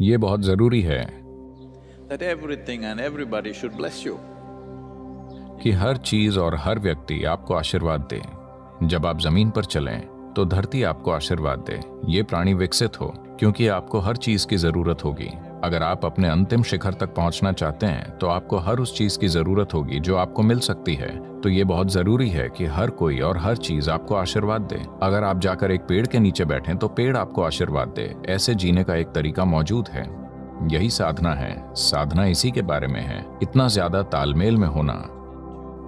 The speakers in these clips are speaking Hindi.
ये बहुत ज़रूरी है. कि हर चीज़ और हर व्यक्ति आपको आशीर्वाद दे। जब आप ज़मीन पर चलें तो धरती आपको आशीर्वाद दे। ये प्राणी विकसित हो क्योंकि आपको हर चीज़ की ज़रूरत होगी। अगर आप अपने अंतिम शिखर तक पहुँचना चाहते हैं तो आपको हर उस चीज़ की ज़रूरत होगी जो आपको मिल सकती है। तो ये बहुत ज़रूरी है कि हर कोई और हर चीज़ आपको आशीर्वाद दे। अगर आप जाकर एक पेड़ के नीचे बैठे तो पेड़ आपको आशीर्वाद दे। ऐसे जीने का एक तरीका मौजूद है। यही साधना है। साधना इसी के बारे में है। इतना ज़्यादा तालमेल में होना।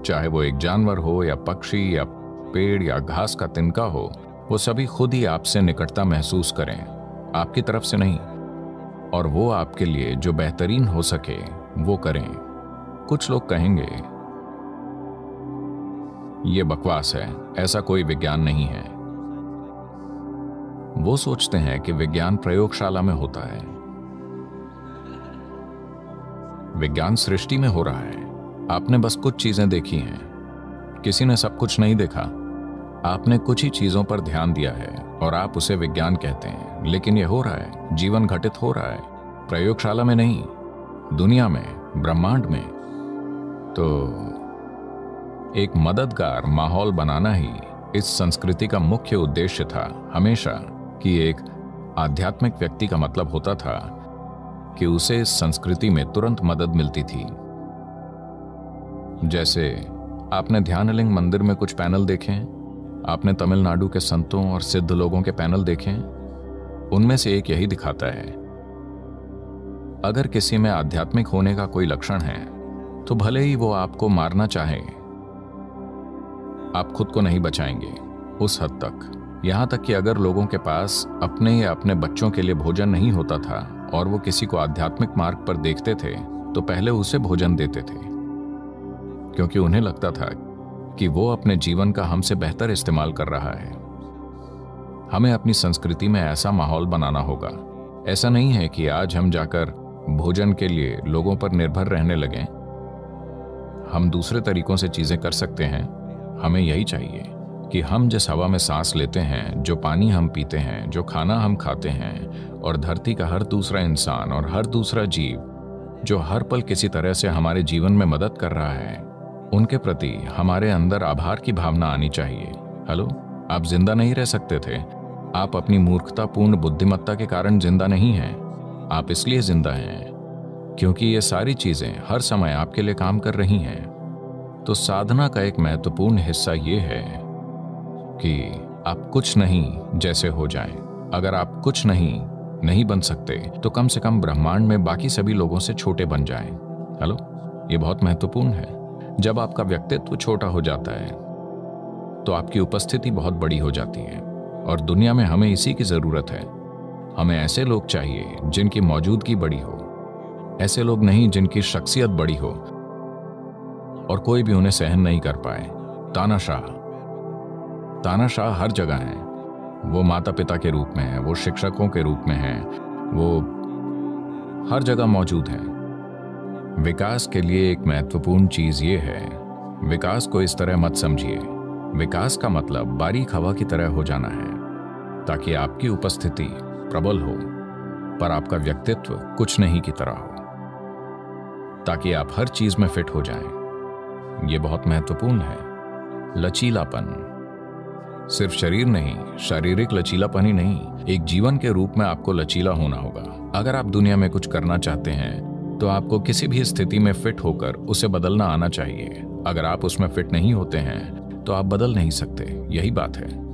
चाहे वो एक जानवर हो, या पक्षी, या पेड़, या घास का तिनका हो, वो सभी खुद ही आपसे निकटता महसूस करें। आपकी तरफ़ से नहीं। और वो आपके लिए जो बेहतरीन हो सके, वो करें। कुछ लोग कहेंगे, ये बकवास है, ऐसा कोई विज्ञान नहीं है। वो सोचते हैं कि विज्ञान प्रयोगशाला में होता है। विज्ञान सृष्टि में हो रहा है। आपने बस कुछ चीज़ें देखी हैं। किसी ने सब कुछ नहीं देखा। आपने कुछ ही चीज़ों पर ध्यान दिया है। और आप उसे विज्ञान कहते हैं। लेकिन यह हो रहा है। जीवन घटित हो रहा है। प्रयोगशाला में नहीं। दुनिया में। ब्रह्मांड में। तो एक मददगार माहौल बनाना ही इस संस्कृति का मुख्य उद्देश्य था। हमेशा कि एक आध्यात्मिक व्यक्ति का मतलब होता था कि उसे संस्कृति में तुरंत मदद मिलती थी। जैसे, आपने ध्यानलिंग मंदिर में कुछ पैनल देखे आपने तमिलनाडु के संतों और सिद्ध लोगों के पैनल देखे हैं? उनमें से एक यही दिखाता है। अगर किसी में आध्यात्मिक होने का कोई लक्षण है तो भले ही वो आपको मारना चाहे, आप खुद को नहीं बचाएँगे, उस हद तक। यहाँ तक कि अगर लोगों के पास अपने या अपने बच्चों के लिए भोजन नहीं होता था, और वो किसी को आध्यात्मिक मार्ग पर देखते थे तो पहले उसे भोजन देते थे, क्योंकि उन्हें लगता था कि वो अपने जीवन का हमसे बेहतर इस्तेमाल कर रहा है। हमें अपनी संस्कृति में ऐसा माहौल बनाना होगा। ऐसा नहीं है कि आज हम जाकर भोजन के लिए लोगों पर निर्भर रहने लगे। हम दूसरे तरीकों से चीज़ें कर सकते हैं। हमें यही चाहिए कि हम जिस हवा में सांस लेते हैं, जो पानी हम पीते हैं, जो खाना हम खाते हैं, और धरती का हर दूसरा इंसान और हर दूसरा जीव, जो हर पल किसी तरह से हमारे जीवन में मदद कर रहा है उनके प्रति हमारे अंदर आभार की भावना आनी चाहिए। हेलो? आप ज़िंदा नहीं रह सकते थे। आप अपनी मूर्खतापूर्ण बुद्धिमत्ता के कारण ज़िंदा नहीं हैं। आप इसलिए ज़िंदा हैं क्योंकि ये सारी चीज़ें हर समय आपके लिए काम कर रही हैं। तो साधना का एक महत्वपूर्ण हिस्सा ये है कि आप कुछ नहीं जैसे हो जाएँ। अगर आप कुछ नहीं नहीं बन सकते तो कम से कम ब्रह्मांड में बाकी सभी लोगों से छोटे बन जाएँ। हेलो? ये बहुत महत्वपूर्ण है। जब आपका व्यक्तित्व छोटा हो जाता है तो आपकी उपस्थिति बहुत बड़ी हो जाती है। और दुनिया में हमें इसी की ज़रूरत है। हमें ऐसे लोग चाहिए जिनकी मौजूदगी बड़ी हो। ऐसे लोग नहीं जिनकी शख्सियत बड़ी हो। और कोई भी उन्हें सहन नहीं कर पाए। तानाशाह। तानाशाह हर जगह है। वो माता पिता के रूप में है, वो शिक्षकों के रूप में है, वो हर जगह मौजूद है। विकास के लिए एक महत्वपूर्ण चीज़ ये है, विकास को इस तरह मत समझिए। विकास का मतलब बारीक हवा की तरह हो जाना है, ताकि आपकी उपस्थिति प्रबल हो, पर आपका व्यक्तित्व कुछ नहीं की तरह हो। ताकि आप हर चीज़ में फिट हो जाएँ। ये बहुत महत्वपूर्ण है। लचीलापन। सिर्फ़ शरीर नहीं, शारीरिक लचीलापन ही नहीं, एक जीवन के रूप में आपको लचीला होना होगा। अगर आप दुनिया में कुछ करना चाहते हैं तो आपको किसी भी स्थिति में फिट होकर उसे बदलना आना चाहिए। अगर आप उसमें फिट नहीं होते हैं तो आप बदल नहीं सकते। यही बात है।